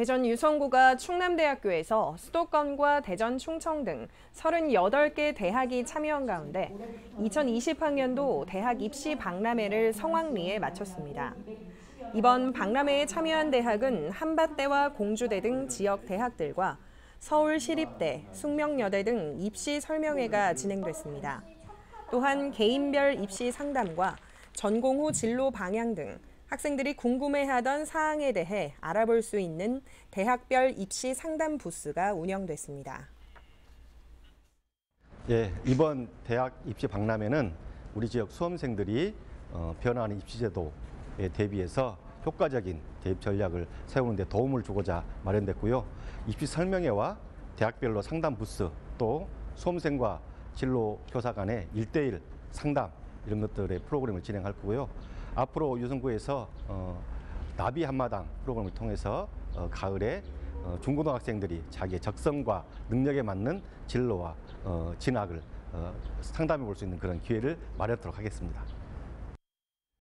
대전 유성구가 충남대학교에서 수도권과 대전 충청 등 38개 대학이 참여한 가운데 2020학년도 대학 입시 박람회를 성황리에 마쳤습니다. 이번 박람회에 참여한 대학은 한밭대와 공주대 등 지역 대학들과 서울시립대, 숙명여대 등 입시 설명회가 진행됐습니다. 또한 개인별 입시 상담과 전공 후 진로 방향 등 학생들이 궁금해하던 사항에 대해 알아볼 수 있는 대학별 입시 상담 부스가 운영됐습니다. 예, 이번 대학 입시 박람회는 우리 지역 수험생들이 어, 변화하는 입시제도에 대비해서 효과적인 대입 전략을 세우는 데 도움을 주고자 마련됐고요. 입시 설명회와 대학별로 상담 부스 또 수험생과 진로 교사 간의 일대일 상담 이런 것들의 프로그램을 진행할 거고요. 앞으로 유성구에서 어, 나비 한마당 프로그램을 통해서 어, 가을에 어, 중고등학생들이 자기의 적성과 능력에 맞는 진로와 어, 진학을 어, 상담해 볼 수 있는 그런 기회를 마련하도록 하겠습니다.